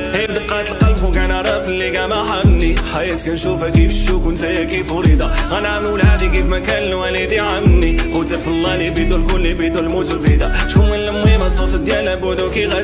هي بدقات القلب خوك أنا راه اللي كاع ما حمني حياة كنشوفها كيف الشوك وانت كيف وليدة غنعملو ولادي كيف ما كان الوالدي عمي خوتي في الله اللي بيدو الكل بيدو الموت والفيدا شكون من المهم؟ الصوت ديالها بودو كي